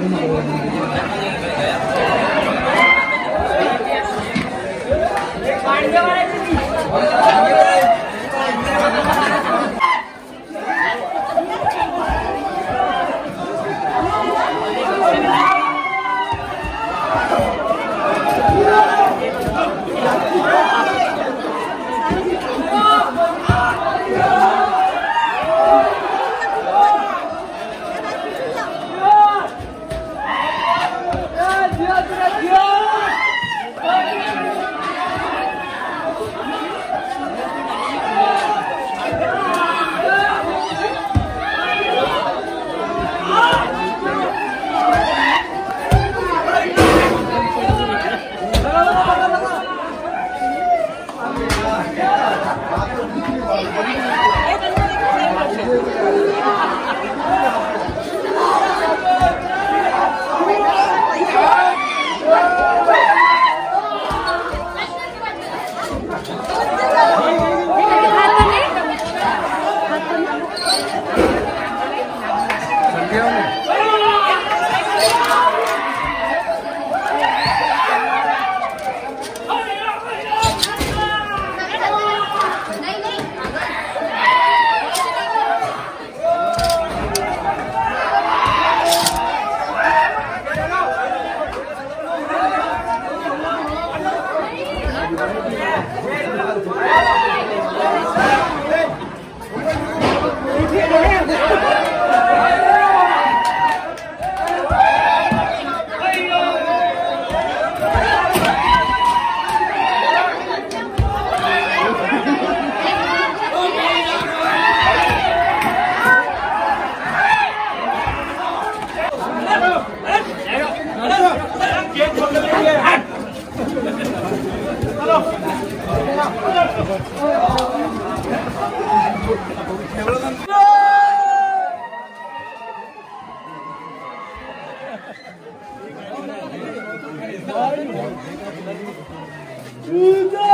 alguma ordem. 부자